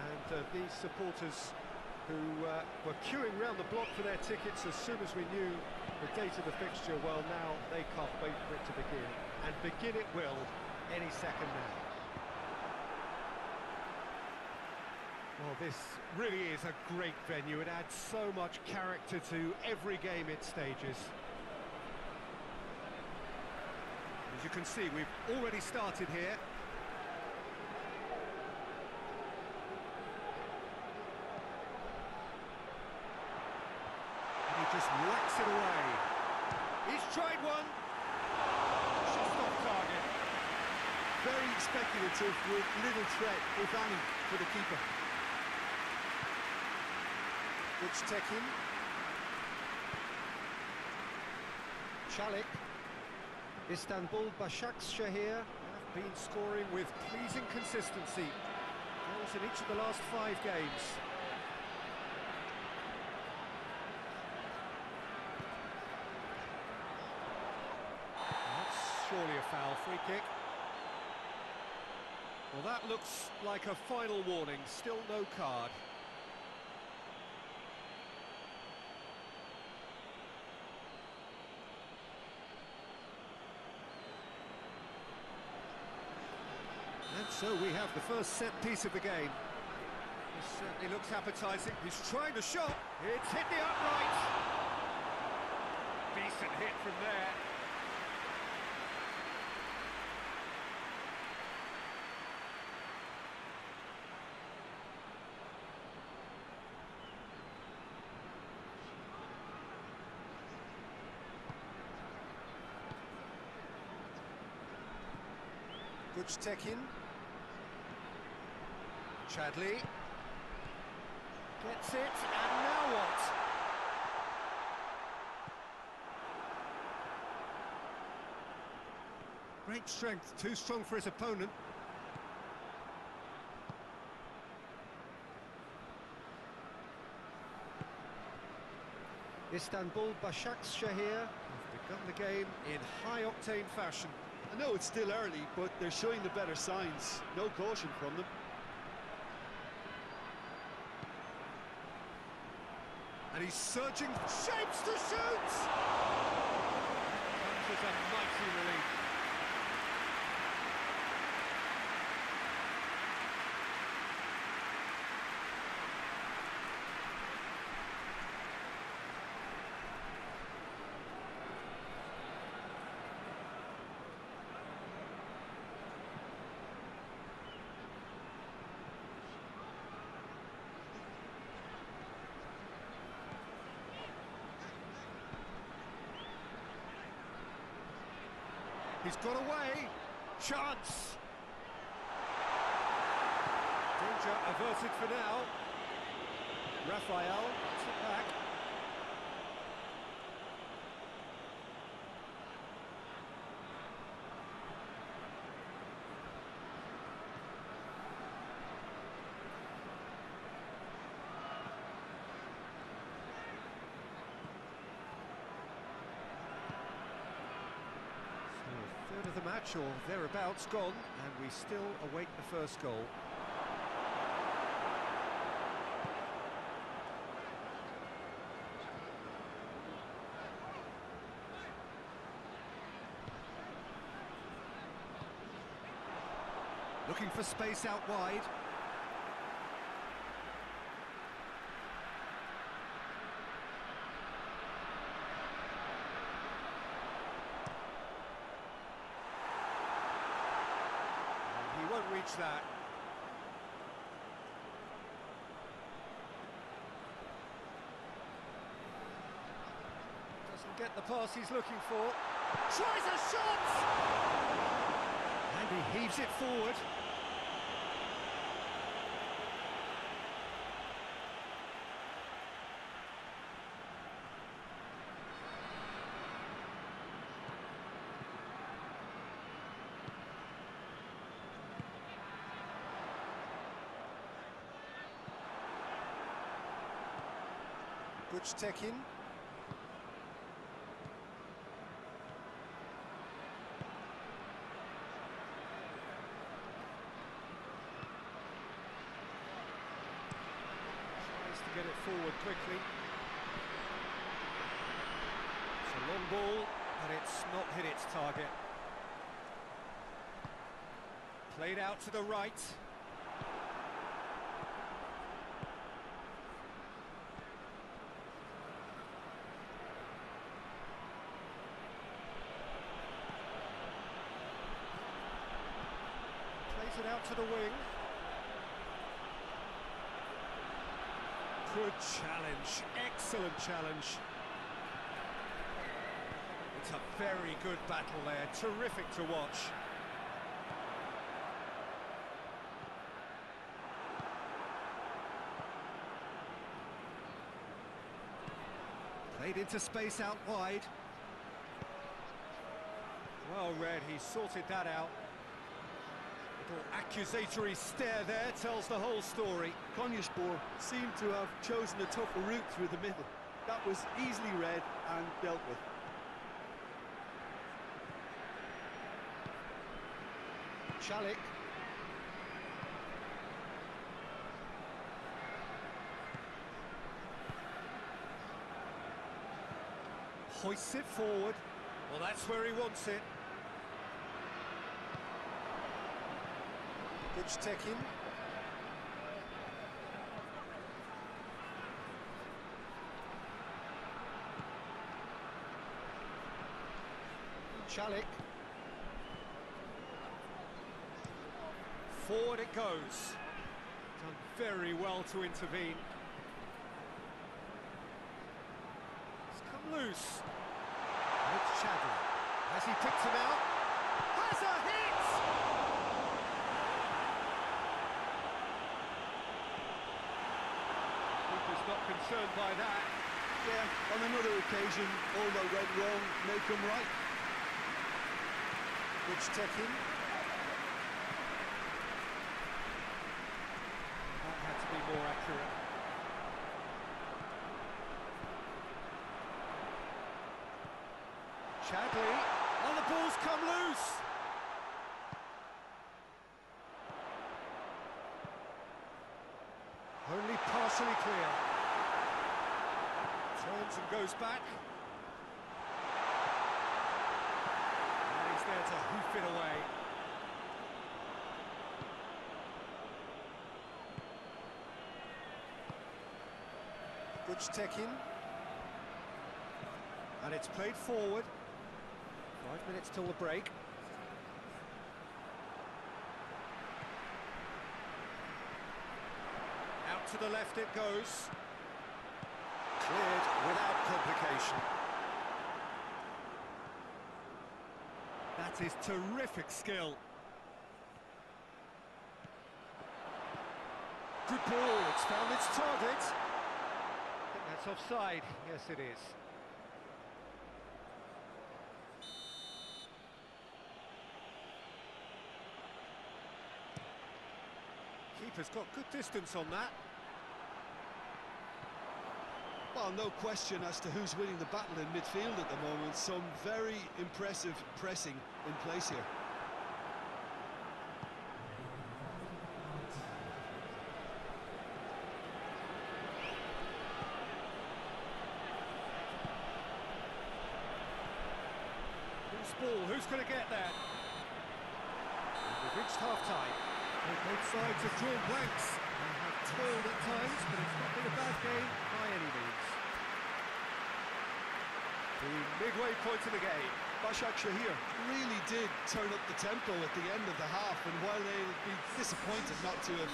And uh, these supporters who uh, were queuing round the block for their tickets as soon as we knew the date of the fixture, well now they can't wait for it to begin. And begin it will any second now. Well, this really is a great venue. It adds so much character to every game it stages. As you can see, we've already started here. Just whacks it away. He's tried one. Just off target. Very speculative with little threat, if any, for the keeper. Which Tekin. Çelik. Istanbul Başakşehir have been scoring with pleasing consistency. Goals in each of the last five games. That's surely a foul free kick. Well, that looks like a final warning. Still no card. And so we have the first set piece of the game. This certainly looks appetising. He's trying to shot. It's hit the upright. Decent hit from there. Tekin. Chadli. Gets it, and now what? Great strength, too strong for his opponent. Istanbul Başakşehir have begun the game in high-octane fashion. I know it's still early, but they're showing the better signs. No caution from them. And he's surging, shapes to shoot! A mighty relief. He's got away. Chance. Danger averted for now. Rafael back. So a third of the match or thereabouts gone, and we still await the first goal. Looking for space out wide. He won't reach that. Doesn't get the pass he's looking for. Tries a shot! And he heaves it forward. Good Tekin. Tries to get it forward quickly. It's a long ball, but it's not hit its target. Played out to the right. Plays it out to the wing. Good challenge, excellent challenge. It's a very good battle there, terrific to watch. Played into space out wide. Well read, he sorted that out. Little accusatory stare there tells the whole story. Konyaspor seemed to have chosen a tougher route through the middle. That was easily read and dealt with. Çelik. Hoists it forward. Well, that's where he wants it. Good Tekin. Çelik. Forward it goes. Done very well to intervene. It's come loose. It's Chadli. Has he picked him out? Has a hit! Not concerned by that. Yeah, on another occasion, all that went wrong may come right. Good Tekin. That had to be more accurate. Chadli, and the ball's come loose. Only partially clear. Turns and goes back. And there it away. Good Tekin. And it's played forward. Five minutes till the break. Out to the left it goes. Cleared without complication. That is terrific skill. Good ball, it's found its target. That's offside. Yes, it is. Keeper's got good distance on that. Well, no question as to who's winning the battle in midfield at the moment. Some very impressive pressing in place here. Who's ball? Who's going to get that? We've reached half-time. Both sides have drawn blanks and have toiled at times, but it's not been a bad game by any means. The midway point of the game. Başakşehir really did turn up the tempo at the end of the half, and while they'll be disappointed not to have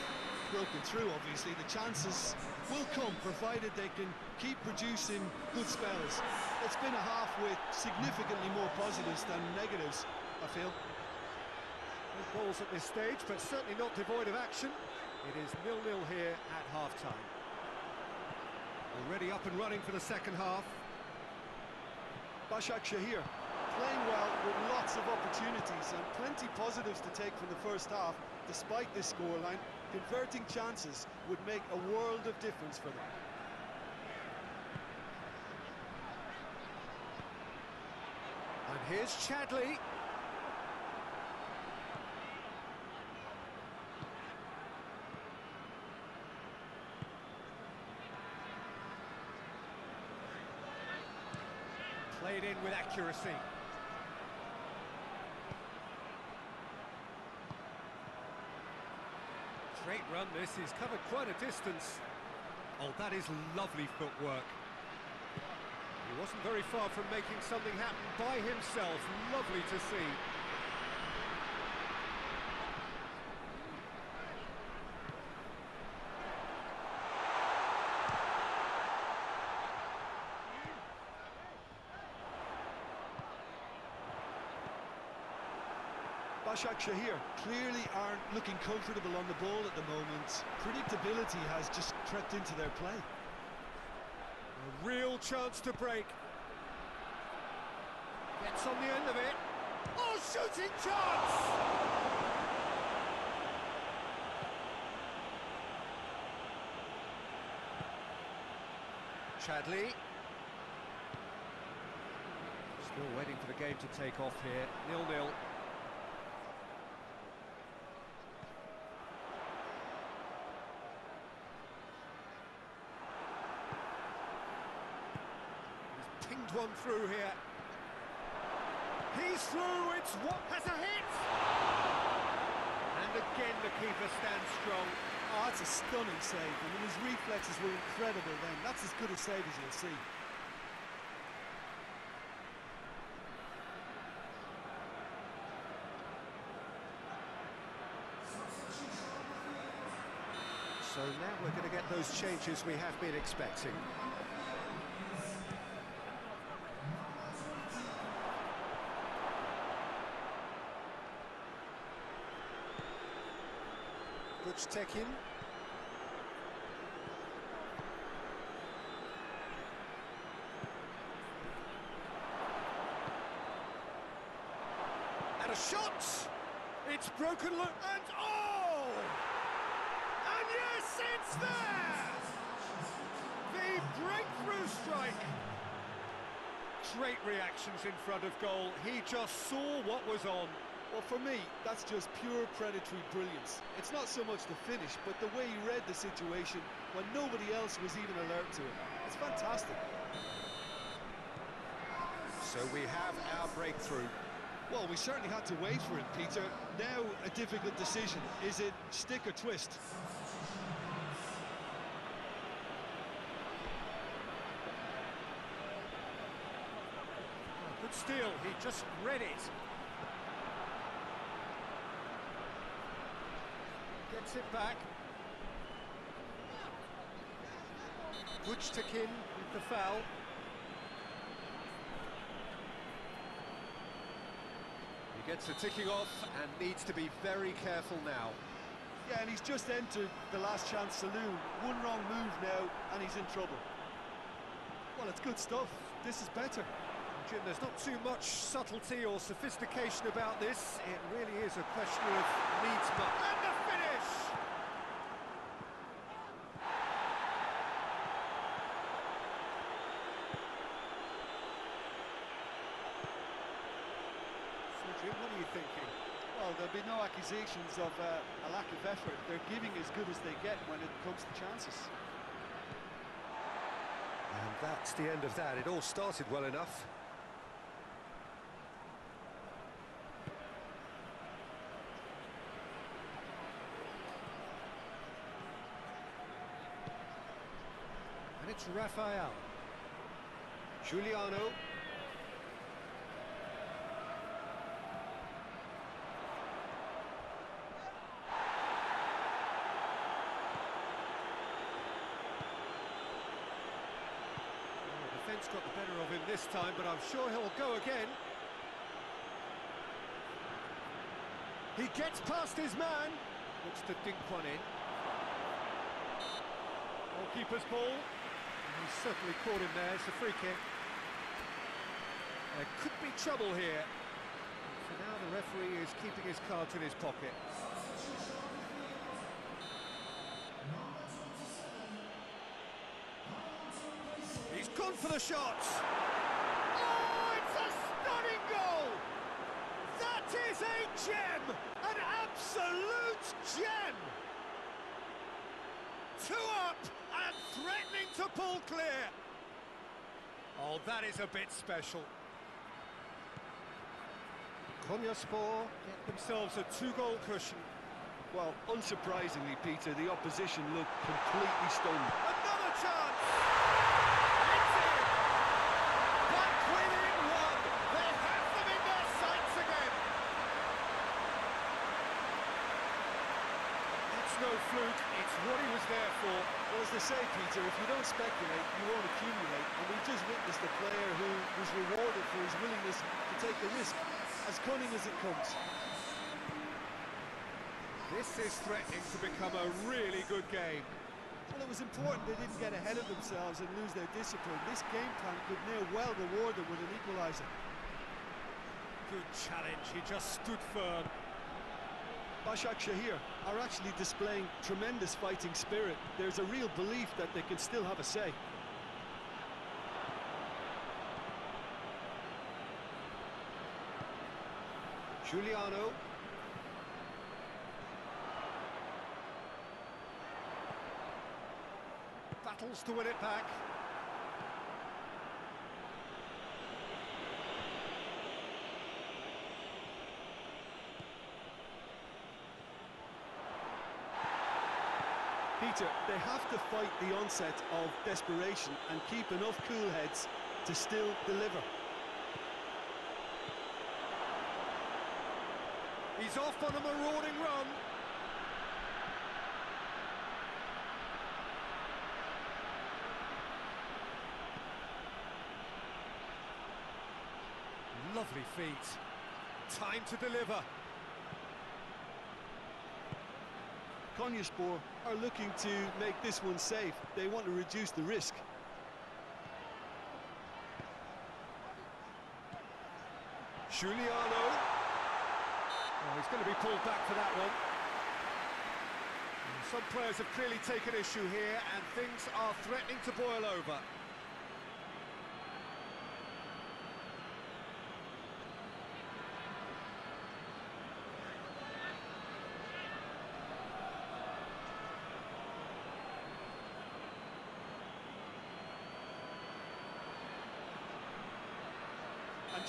broken through, obviously, the chances will come, provided they can keep producing good spells. It's been a half with significantly more positives than negatives, I feel. No goals at this stage, but certainly not devoid of action. It is nil-nil here at half-time. Already up and running for the second half. Başakşehir playing well with lots of opportunities and plenty positives to take from the first half despite this scoreline. Converting chances would make a world of difference for them. And here's Chadli. In with accuracy. Straight run this, he's covered quite a distance. Oh, that is lovely footwork. He wasn't very far from making something happen by himself. Lovely to see. Başakşehir clearly aren't looking comfortable on the ball at the moment. Predictability has just crept into their play. A real chance to break. Gets on the end of it. Oh, shooting chance! Chadli. Still waiting for the game to take off here. Nil-nil. He's pinged one through here. He's through, it's what has a hit! And again the keeper stands strong. Oh, that's a stunning save. I mean, his reflexes were incredible then. That's as good a save as you'll see. So now we're going to get those changes we have been expecting. Tekin. And a shot! It's broken and oh! And yes, it's there! The breakthrough strike! Great reactions in front of goal. He just saw what was on. Well, for me, that's just pure predatory brilliance. It's not so much the finish, but the way he read the situation when nobody else was even alert to it. It's fantastic. So we have our breakthrough. Well, we certainly had to wait for it, Peter. Now, a difficult decision. Is it stick or twist? Good steal, he just read it. Gets it back. Tekin with the foul. He gets a ticking off and needs to be very careful now. Yeah, and he's just entered the last chance saloon. One wrong move now, and he's in trouble. Well, it's good stuff. This is better. Jim, there's not too much subtlety or sophistication about this. It really is a question of needs but and the finish! So, Jim, what are you thinking? Well, there'll be no accusations of uh, a lack of effort. They're giving as good as they get when it comes to chances. And that's the end of that. It all started well enough. And it's Rafael. Giuliano. Well, the defence got the better of him this time, but I'm sure he'll go again. He gets past his man. Looks to dink one in. Goalkeeper's ball. He's certainly caught him there. It's a free kick. There could be trouble here. For now, the referee is keeping his cards in his pocket. He's gone for the shot. Oh, it's a stunning goal! is a gem! An absolute gem! Two up and threatening to pull clear. Oh, that is a bit special. Konyaspor get themselves a two-goal cushion. Well, unsurprisingly, Peter, the opposition looked completely stunned. Another chance! It's in! Back within one! They have them in their sights again! It's no fluke, it's what he was there for. Well, as they say, Peter, if you don't speculate, you won't accumulate. And we've just witnessed a player who was rewarded for his willingness to take the risk, as cunning as it comes. This is threatening to become a really good game. Well, it was important they didn't get ahead of themselves and lose their discipline. This game plan could near well reward them with an equaliser. Good challenge, he just stood firm. Başakşehir are actually displaying tremendous fighting spirit. There's a real belief that they can still have a say. Giuliano. Battles to win it back. Peter, they have to fight the onset of desperation and keep enough cool heads to still deliver. He's off on a marauding run. Lovely feet. Time to deliver. Konyaspor are looking to make this one safe. They want to reduce the risk. Giuliano. Oh, he's going to be pulled back for that one. Some players have clearly taken issue here, and things are threatening to boil over.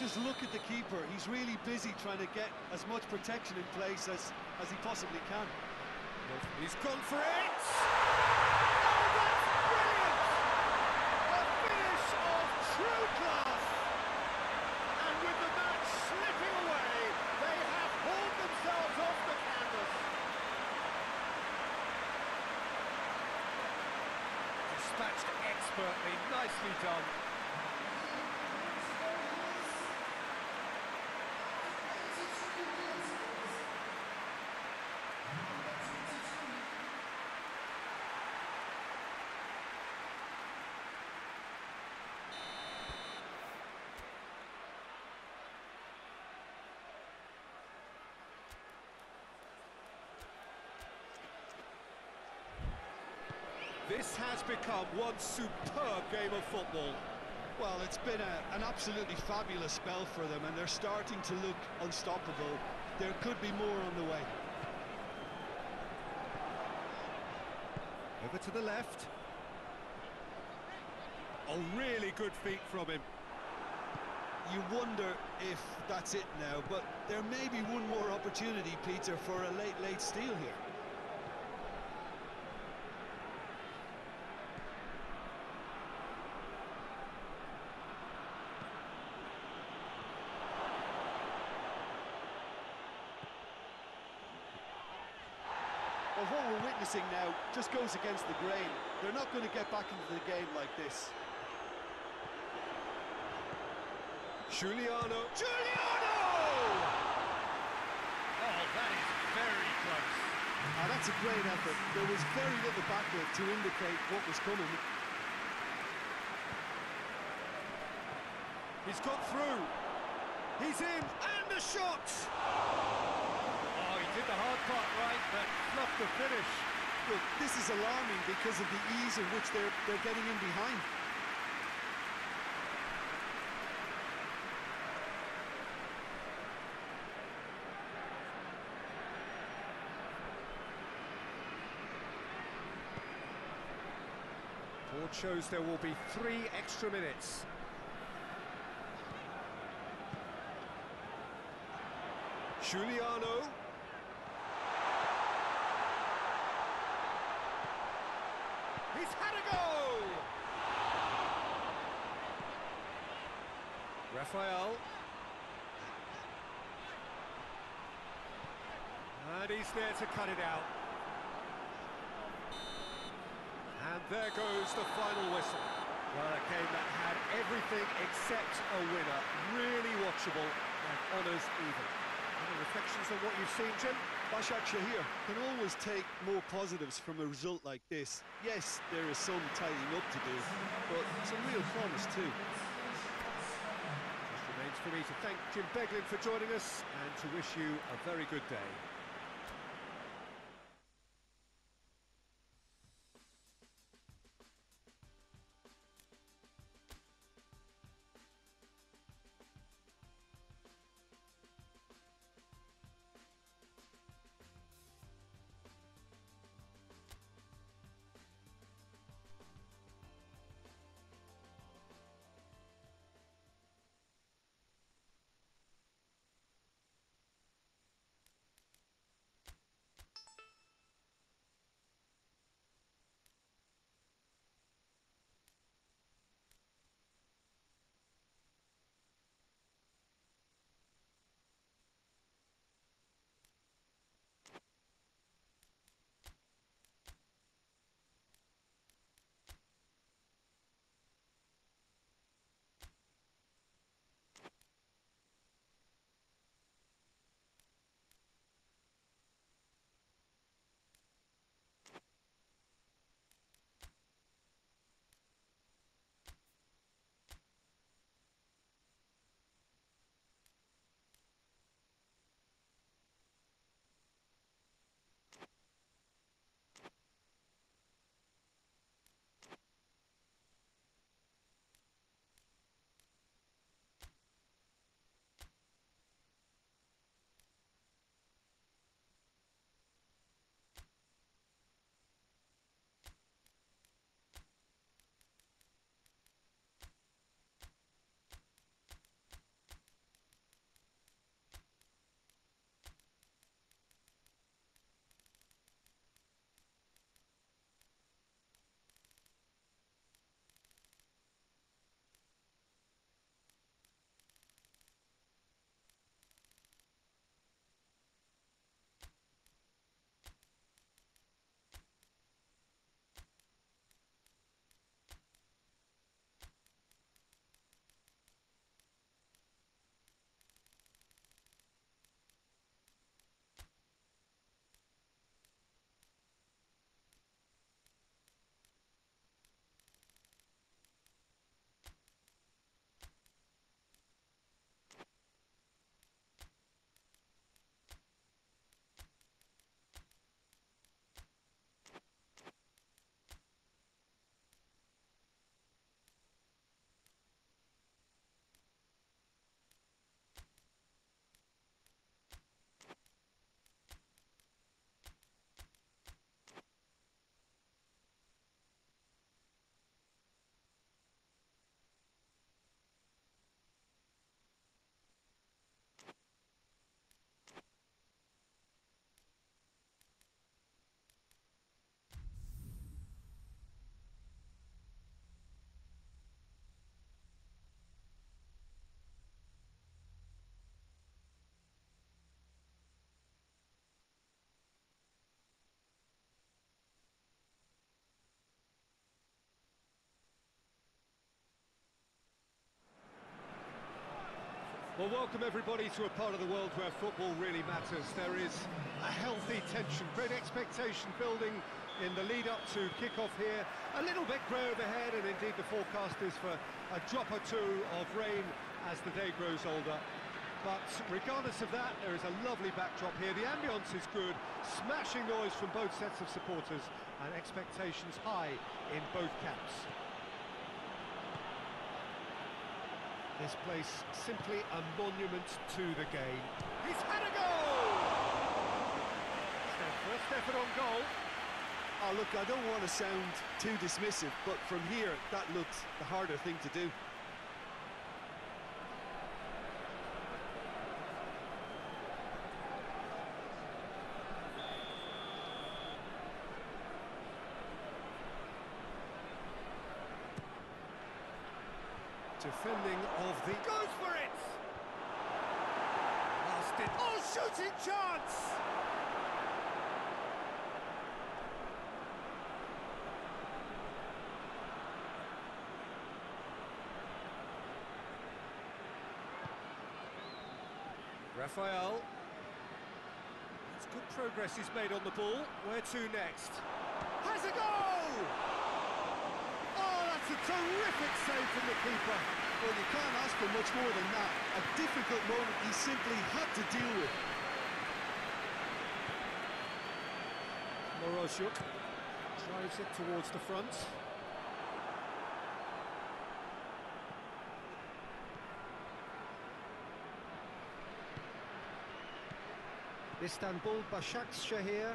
Just look at the keeper. He's really busy trying to get as much protection in place as, as he possibly can. He's gone for it! Oh, that's brilliant! A finish of true class! And with the match slipping away, they have hauled themselves off the canvas. Dispatched expertly, nicely done. This has become one superb game of football. Well, it's been a, an absolutely fabulous spell for them, and they're starting to look unstoppable. There could be more on the way. Over to the left. A really good feet from him. You wonder if that's it now, but there may be one more opportunity, Peter, for a late, late steal here. Well, what we're witnessing now just goes against the grain. They're not going to get back into the game like this. Giuliano. Giuliano! Oh, that is very close. Ah, that's a great effort. There was very little backward to indicate what was coming. He's got through. He's in, and the shot! the hard part right, but not the finish. Look, this is alarming because of the ease in which they're, they're getting in behind. Board shows there will be three extra minutes. Giuliano Rafael. And he's there to cut it out. And there goes the final whistle. Well, a game that had everything except a winner. Really watchable and honours even. Any reflections on what you've seen, Jim? Başakşehir can always take more positives from a result like this. Yes, there is some tidying up to do, but some real promise too. For me to thank Jim Beglin for joining us and to wish you a very good day. Well, welcome everybody to a part of the world where football really matters. There is a healthy tension, great expectation building in the lead up to kick-off here. A little bit grey overhead, and indeed the forecast is for a drop or two of rain as the day grows older. But regardless of that, there is a lovely backdrop here. The ambience is good, smashing noise from both sets of supporters, and expectations high in both camps. This place simply a monument to the game. He's had a goal! First effort on goal. Oh, look, I don't want to sound too dismissive, but from here, that looks the harder thing to do. Defending of the... Goes for it! Lost it. Oh, shooting chance! Rafael. It's good progress he's made on the ball. Where to next? Has a goal! Oh, that's a terrific save from the keeper. Well, you can't ask for much more than that. A difficult moment he simply had to deal with. Moroshuk drives it towards the front. Istanbul Başakşehir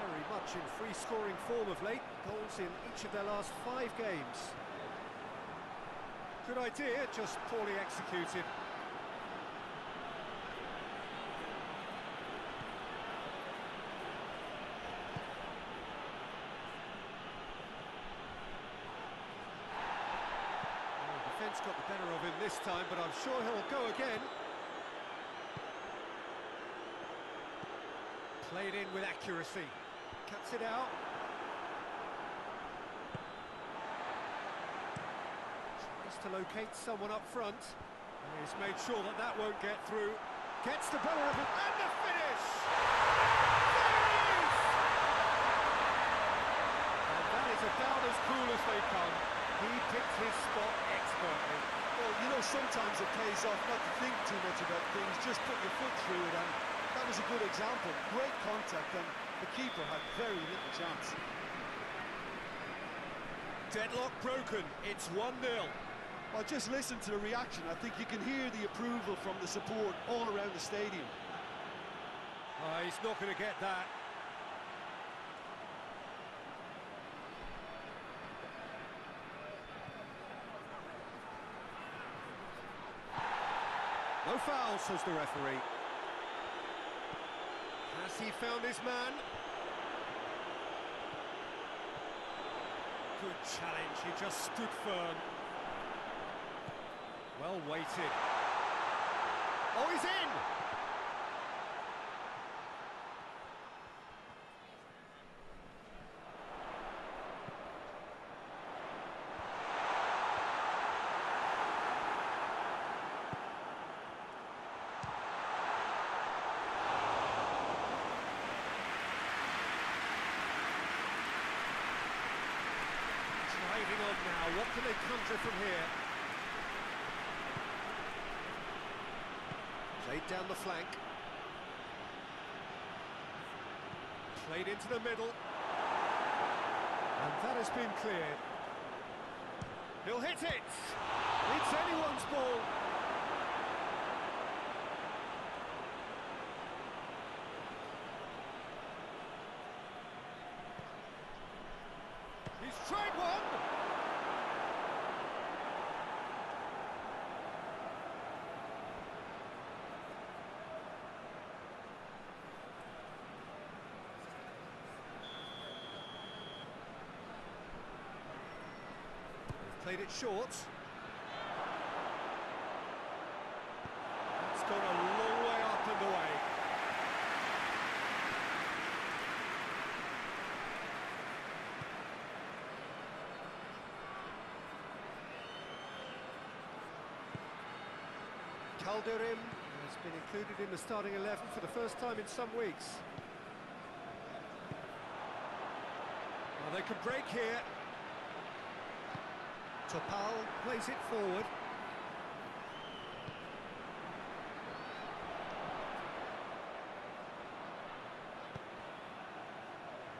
very much in free scoring form of late. Goals in each of their last five games. Good idea, just poorly executed. Defence got the better of him this time, but I'm sure he'll go again. Played in with accuracy. Cuts it out. Tries to locate someone up front. And he's made sure that that won't get through. Gets the better of him, and the finish! There it is! And that is about as cool as they come. He picked his spot expertly. Well, you know, sometimes it pays off not to think too much about things, just put your foot through it, and that was a good example. Great contact, and the keeper had very little chance. Deadlock broken. It's 1-0. Well, just listen to the reaction. I think you can hear the approval from the support all around the stadium. Oh, he's not going to get that. No foul, says the referee. Has he found his man? Good challenge, he just stood firm. Well weighted. Oh, he's in! Driving on now, what can from here? Played down the flank. Played into the middle. And that has been cleared. He'll hit it! It's anyone's ball! He's tried one! They've played it short. It's gone a long way up and away. Kaldırım has been included in the starting 11 for the first time in some weeks. Well, they could break here. Topal plays it forward.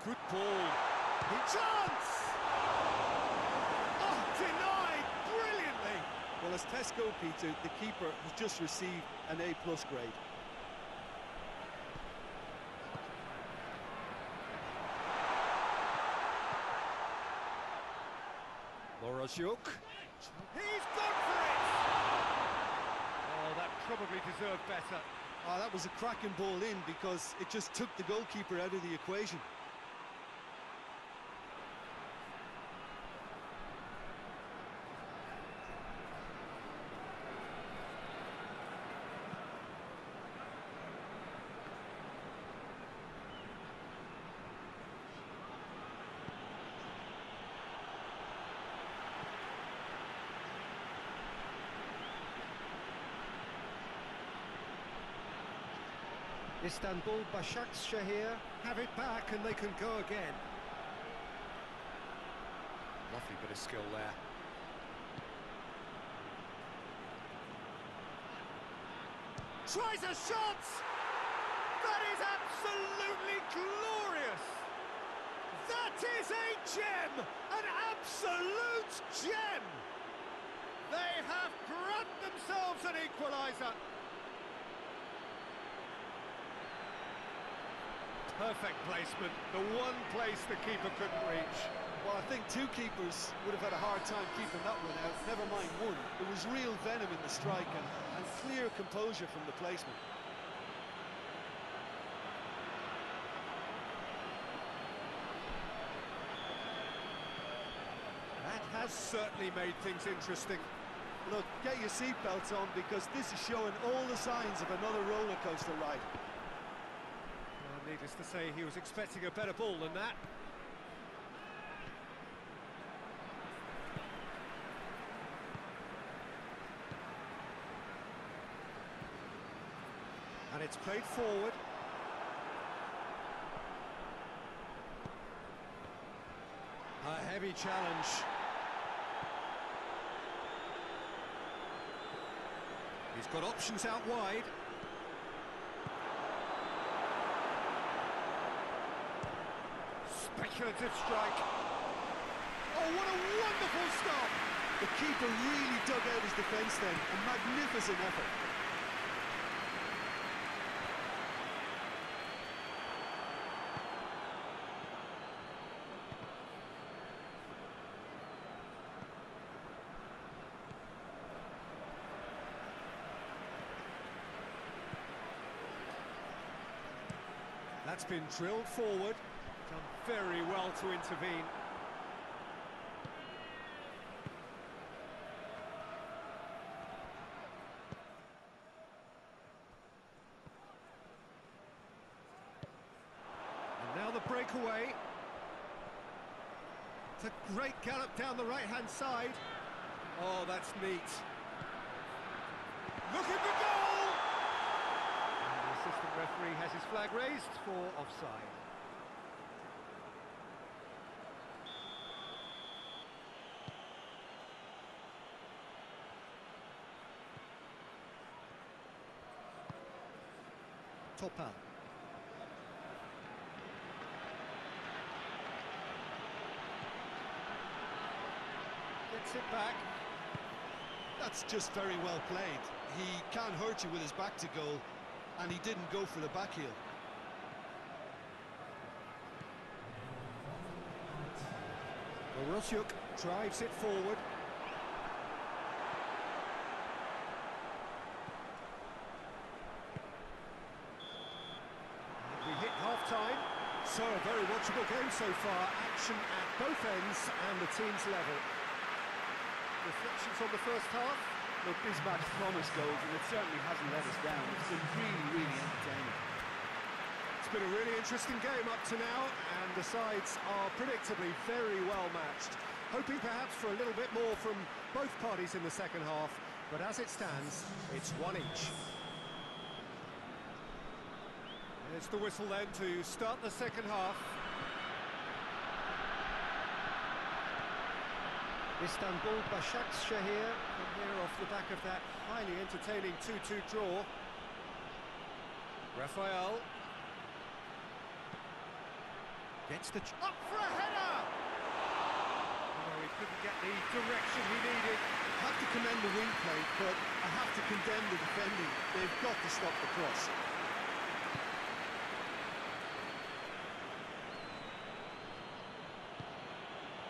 Good ball. Hit chance! Oh, denied brilliantly! Well, as Tesco, Peter, the keeper has just received an A-plus grade. Morozyuk. He's gone for it! Oh, that probably deserved better. Oh, that was a cracking ball in because it just took the goalkeeper out of the equation. Istanbul Başakşehir have it back and they can go again. Lovely bit of skill there. Tries a shot! That is absolutely glorious! That is a gem! An absolute gem! They have grabbed themselves an equaliser. Perfect placement, the one place the keeper couldn't reach. Well, I think two keepers would have had a hard time keeping that one out, never mind one. It was real venom in the strike and, and clear composure from the placement. That has certainly made things interesting. Look, get your seatbelts on because this is showing all the signs of another roller coaster ride. Needless to say, he was expecting a better ball than that. And it's played forward. A heavy challenge. He's got options out wide. Speculative strike. Oh, what a wonderful stop! The keeper really dug out his defence then. A magnificent effort. That's been drilled forward. Very well to intervene. And now the breakaway. It's a great gallop down the right-hand side. Oh, that's neat. Look at the goal! And the assistant referee has his flag raised for offside. Topal. Gets it back. That's just very well played. He can't hurt you with his back to goal, and he didn't go for the back heel. Morozyuk drives it forward. We hit half-time. So a very watchable game so far. Action at both ends and the team's level. Reflections on the first half? Look, this match promised goals, and it certainly hasn't let us down. It's been really, really entertaining. It's been a really interesting game up to now, and the sides are predictably very well matched. Hoping perhaps for a little bit more from both parties in the second half, but as it stands, it's one each. It's the whistle then to start the second half. Istanbul Başakşehir come here off the back of that highly entertaining 2-2 draw. Rafael gets the up for a header. Oh, he couldn't get the direction he needed. I have to commend the wing play, but I have to condemn the defending. They've got to stop the cross.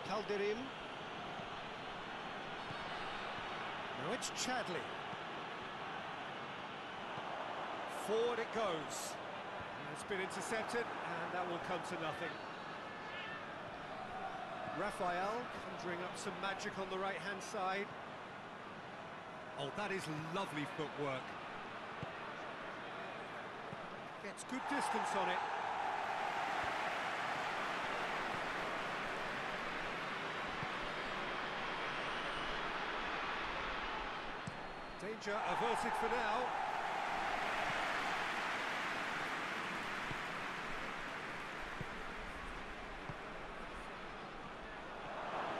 Kaldırım. Now it's Chadli. Forward it goes. It's been intercepted, and that will come to nothing. Rafael conjuring up some magic on the right-hand side. Oh, that is lovely footwork. Gets good distance on it. Danger averted for now.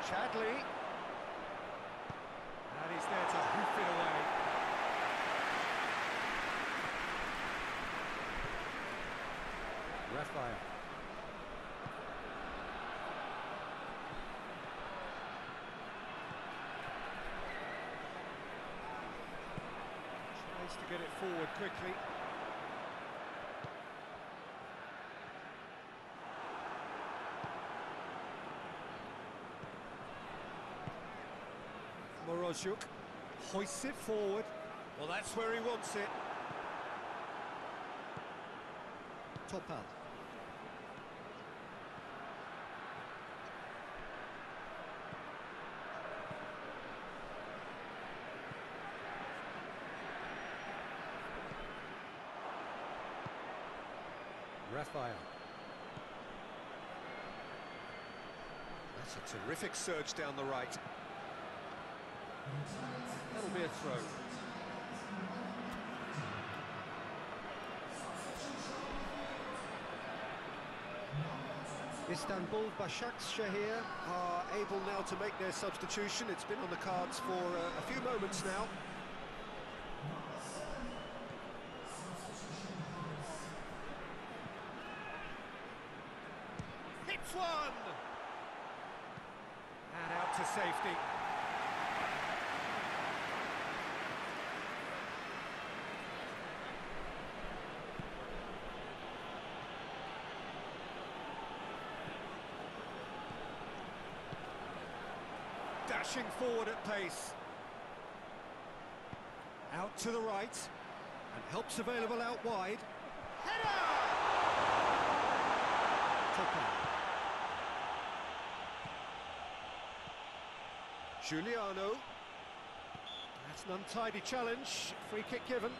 Chadli. And he's there to hoof it away. Rafael. Tries to get it forward quickly. Morozyuk hoists it forward. Well, that's where he wants it. Topal. Rafael. That's a terrific surge down the right. That'll be a throw. Istanbul Başakşehir are able now to make their substitution. It's been on the cards for uh, a few moments now. Hits one! And out to safety. Dashing forward at pace. Out to the right. And helps available out wide. Giuliano. That's an untidy challenge. Free kick given.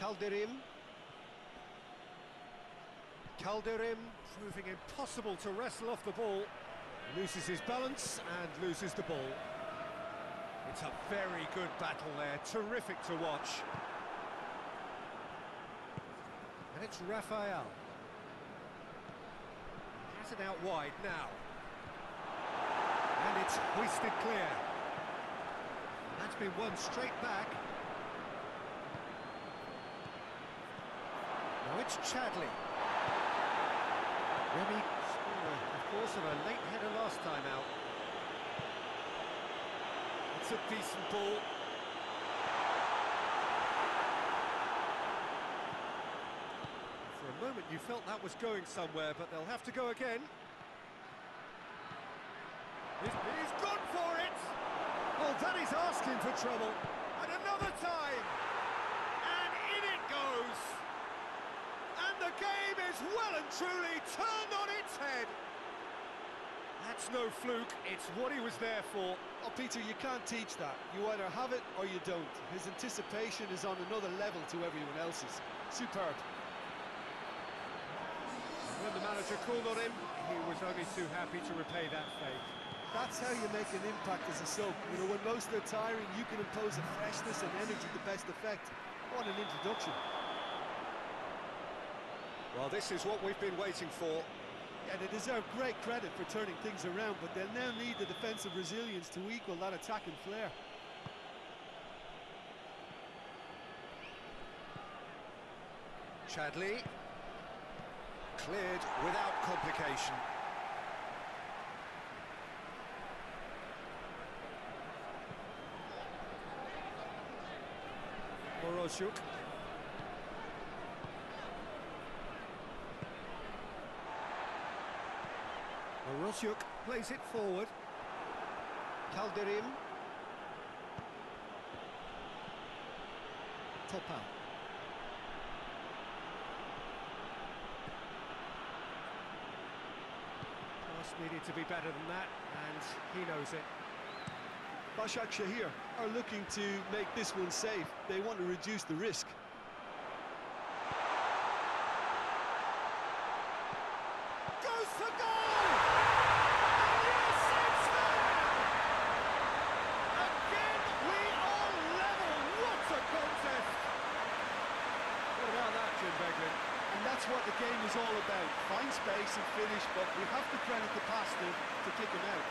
Kaldırım. Kaldırım proving impossible to wrestle off the ball. Loses his balance and loses the ball. It's a very good battle there, terrific to watch. And it's Rafael. Has it out wide now. And it's hoisted clear. That's been won straight back. Now it's Chadli. Remy scorer, of course, of a late header last time out. It's a decent ball. For a moment you felt that was going somewhere, but they'll have to go again. He's, he's gone for it! Oh, that is asking for trouble. And another time! And in it goes! And the game is well and truly turned on its head! That's no fluke, it's what he was there for. Oh, Peter, you can't teach that. You either have it or you don't. His anticipation is on another level to everyone else's. Superb. When the manager called on him, he was only too happy to repay that fate. That's how you make an impact as a sub. You know, when most are tiring, you can impose a freshness and energy to best effect. What an introduction. Well, this is what we've been waiting for. Yeah, they deserve great credit for turning things around, but they'll now need the defensive resilience to equal that attacking flair. Chadli. Cleared without complication. Morozyuk. Morozyuk plays it forward. Kaldırım. Topal. Pass needed to be better than that, and he knows it. Shahir are looking to make this one safe. They want to reduce the risk. Goes for goal! And yes, it's there! Again, we are level. What a contest! What about that, Jim Beglin? And that's what the game is all about. And finish, but we have to credit the pastor to kick him out.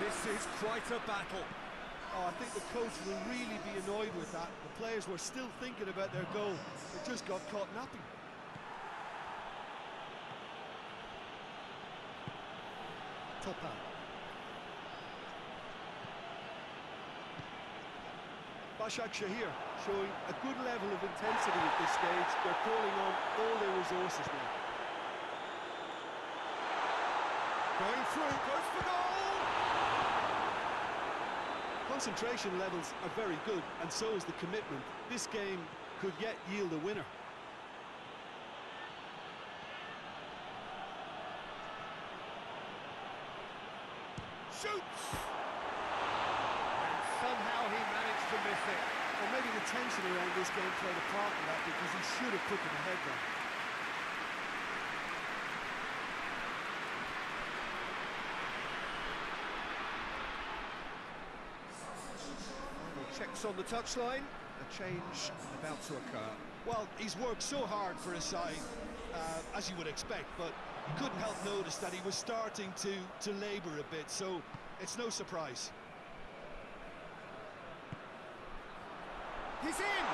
This is quite a battle. Oh, I think the coach will really be annoyed with that. The players were still thinking about their goal. They just got caught napping. Topal. Bashak Shahir showing a good level of intensity at this stage. They're calling on all their resources now. Going through, goes for goal! Concentration levels are very good, and so is the commitment. This game could yet yield a winner. Shoots! And somehow he miss. Or maybe the tension around this game played a part in that because he should have put them ahead there. Checks on the touchline. A change about to occur. Well, he's worked so hard for his side, uh, as you would expect, but you couldn't help notice that he was starting to, to labour a bit, so it's no surprise. He's in!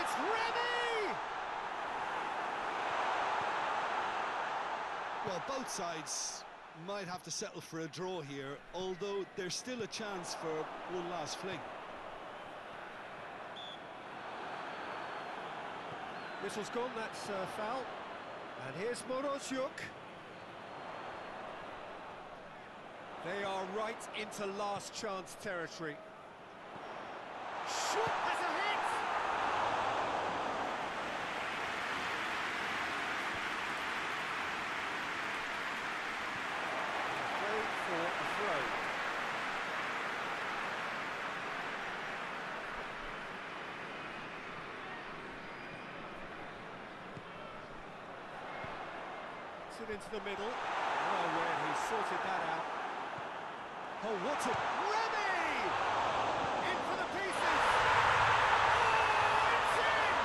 It's Remy! Well, both sides might have to settle for a draw here, although there's still a chance for one last fling. Whistle's gone, that's uh, foul. And here's Morozyuk. They are right into last chance territory. Shoot has a hit! Going for a throw. It into the middle. Oh, where he sorted that out. Oh, what a... Remy! In for the pieces! Oh, it's in!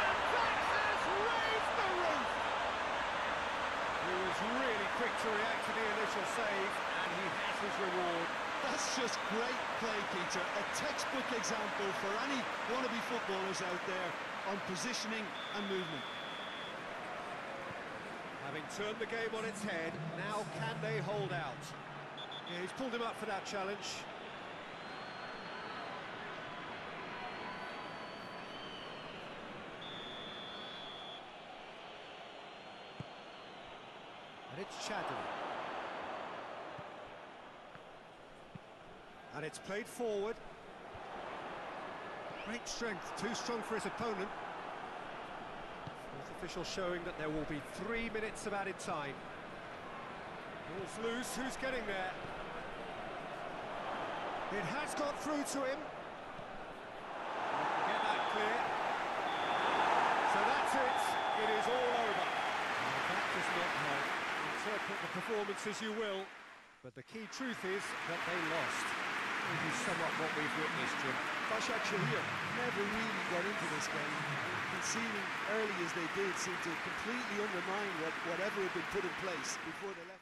And has raised the roof! He was really quick to react to the initial save, and he has his reward. That's just great play, Peter. A textbook example for any wannabe footballers out there on positioning and movement. Turned the game on its head, now can they hold out? Yeah, he's pulled him up for that challenge. And it's Chadli. And it's played forward. Great strength, too strong for his opponent. Official showing that there will be three minutes of added time. Ball's loose, who's getting there? It has got through to him. Get that clear. So that's it, it is all over. And that does not help. Interpret the performance as you will, but the key truth is that they lost. Maybe somewhat what we've witnessed, Jim. Başakşehir never really got into this game. Conceding early as they did seemed to completely undermine what, whatever had been put in place before they left.